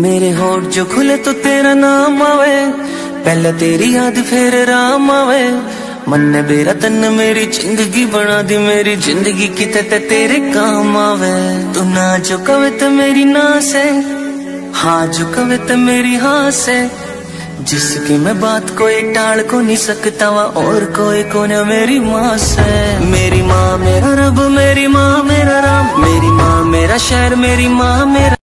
मेरे होठ जो खुले तो तेरा नाम आवे, पहले तेरी याद फिर राम आवे। मन ने बेरा तन मेरी ज़िंदगी बना दी, मेरी ज़िंदगी की ते तेरे काम आवे। तू ना जो कवे तो मेरी ना से हाँ जो कवे तो मेरी हाँ। से जिसकी मैं बात कोई टाल को नहीं सकता वा और कोई को न मेरी माँ से मेरी माँ मेरा रब, मेरी माँ मेरा राम, मेरी माँ मेरा शहर, मेरी माँ मेरा